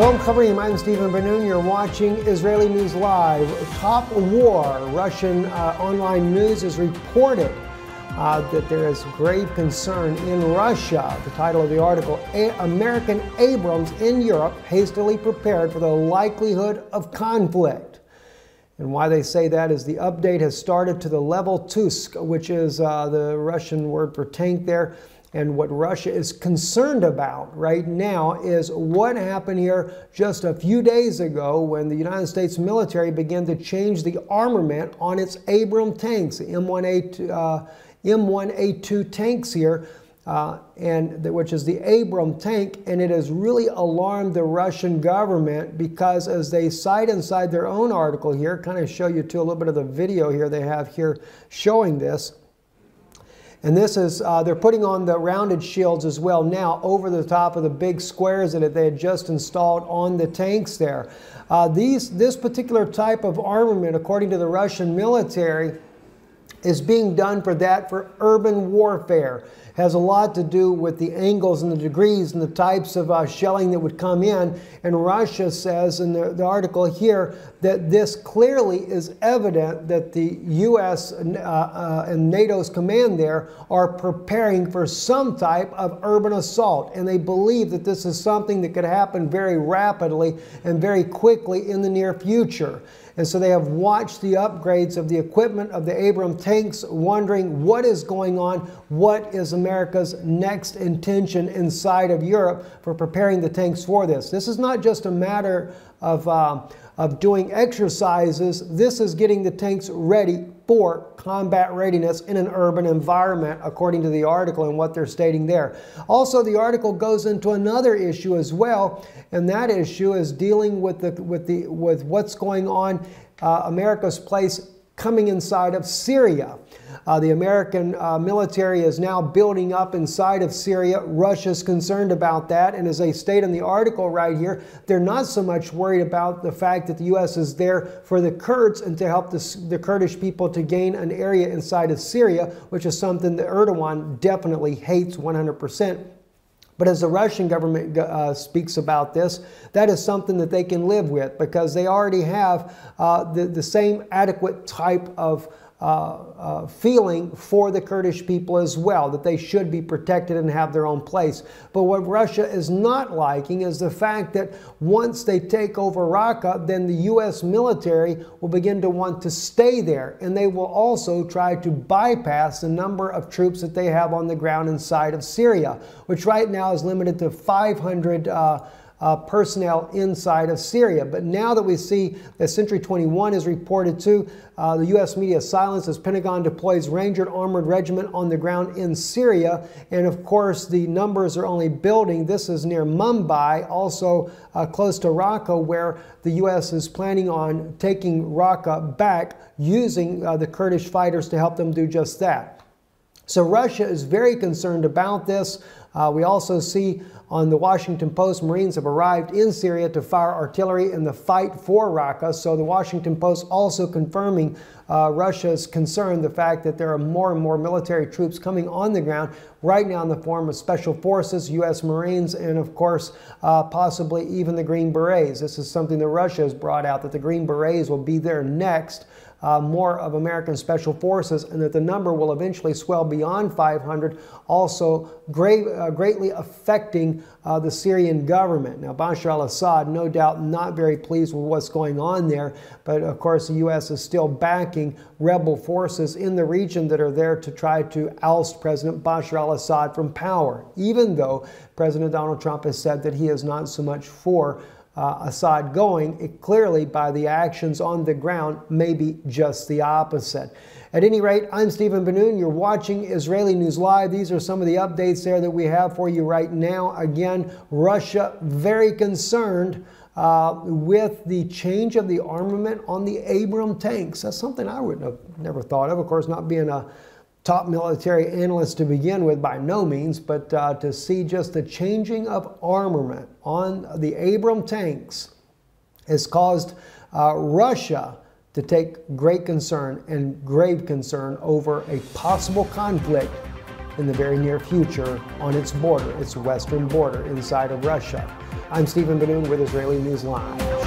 Chavrim, I'm Stephen Ben-Nun. You're watching Israeli News Live. Top war. Russian uh, online news has reported uh, that there is grave concern in Russia. The title of the article American Abrams in Europe hastily prepared for the likelihood of conflict. And why they say that is the update has started to the level Tusk, which is uh, the Russian word for tank there. And what Russia is concerned about right now is what happened here just a few days ago when the United States military began to change the armament on its Abram tanks, M1A2, uh, M1A2 tanks here, uh, and the, which is the Abram tank, and it has really alarmed the Russian government because, as they cite inside their own article here, kind of show you to a little bit of the video here they have here showing this. And this is, uh, they're putting on the rounded shields as well now over the top of the big squares that they had just installed on the tanks there. Uh, these, this particular type of armament, according to the Russian military, is being done for that for urban warfare has a lot to do with the angles and the degrees and the types of uh, shelling that would come in. And Russia says in the, the, article here that this clearly is evident that the U.S. Uh, uh, and NATO's command there are preparing for some type of urban assault. And they believe that this is something that could happen very rapidly and very quickly in the near future. And so they have watched the upgrades of the equipment of the Abram tanks, wondering what is going on, what is America's next intention inside of Europe for preparing the tanks for this. This is not just a matter of, uh, of doing exercises, this is getting the tanks ready for combat readiness in an urban environment, according to the article and what they're stating there. Also, the article goes into another issue as well, and that issue is dealing with, the, with, the, with what's going on, uh, America's place coming inside of Syria. Uh, the American uh, military is now building up inside of Syria. Russia's concerned about that. And as they state in the article right here, they're not so much worried about the fact that the U.S. is there for the Kurds and to help the, the Kurdish people to gain an area inside of Syria, which is something that Erdogan definitely hates 100%. But as the Russian government uh, speaks about this, that is something that they can live with because they already have uh, the, the same adequate type of uh, uh, feeling for the Kurdish people as well, that they should be protected and have their own place. But what Russia is not liking is the fact that once they take over Raqqa, then the U.S. military will begin to want to stay there. And they will also try to bypass the number of troops that they have on the ground inside of Syria, which right now is limited to 500. Uh, uh, personnel inside of Syria. But now that we see that Century 21 is reported to, uh, the U.S. media silence as Pentagon deploys Ranger Armored Regiment on the ground in Syria. And of course, the numbers are only building. This is near Manbij, also uh, close to Raqqa, where the U.S. is planning on taking Raqqa back using uh, the Kurdish fighters to help them do just that. So Russia is very concerned about this. Uh, we also see on the Washington Post, Marines have arrived in Syria to fire artillery in the fight for Raqqa. So the Washington Post also confirming uh, Russia's concern, the fact that there are more and more military troops coming on the ground right now in the form of special forces, U.S. Marines, and of course, uh, possibly even the Green Berets. This is something that Russia has brought out that the Green Berets will be there next uh, more of American special forces and that the number will eventually swell beyond 500, also uh, greatly affecting uh, the Syrian government. Now, Bashar al Assad, no doubt, not very pleased with what's going on there, but of course, the U.S. is still backing rebel forces in the region that are there to try to oust President Bashar al Assad from power, even though President Donald Trump has said that he is not so much for uh, Assad going, it clearly by the actions on the ground may be just the opposite. At any rate, I'm Stephen Ben-Nun. You're watching Israeli News Live. These are some of the updates there that we have for you right now. Again, Russia very concerned uh, with the change of the armament on the Abram tanks. That's something I would have never thought of. Of course, not being a top military analyst to begin with by no means, but uh, to see just the changing of armament on the Abram tanks has caused uh, Russia to take great concern and grave concern over a possible conflict in the very near future on its border, its western border inside of Russia. I'm Stephen Benoon with Israeli News Live.